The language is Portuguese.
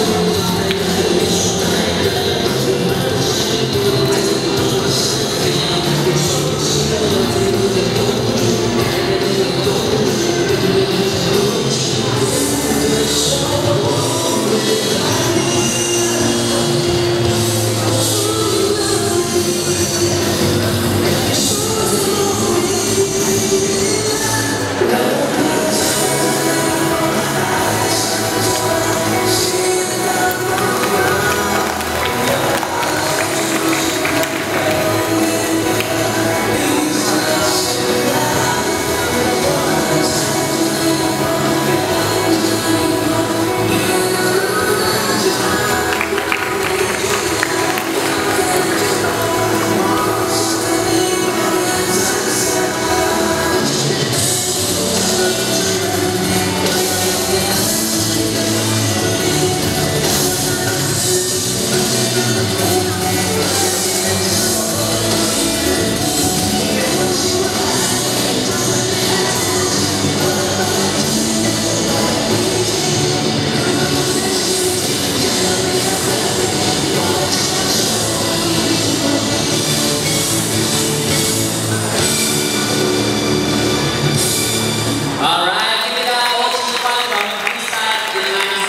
Deus.